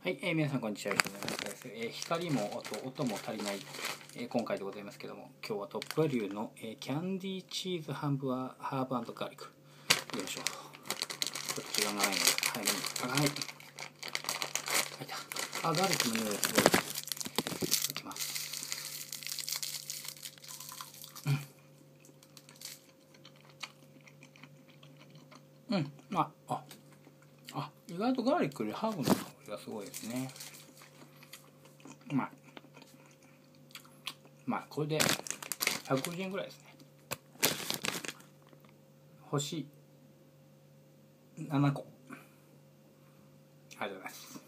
はい、えー皆さんこんにちは。ですえー光も音音も足りない、えー今回でございますけども、今日はトップバリューの、えーキャンディーチーズハンブはハーブガーリック。よいしょ。ちょっと時間がないので、早めに。あ、はい。入った。あ、ガーリックの匂いがすごい。いきます。うん。うん。あ、あ、あ、意外とガーリックよりハーブのがすごいですね。うまい。まあ、これで150円ぐらいですね。星7個。ありがとうございます。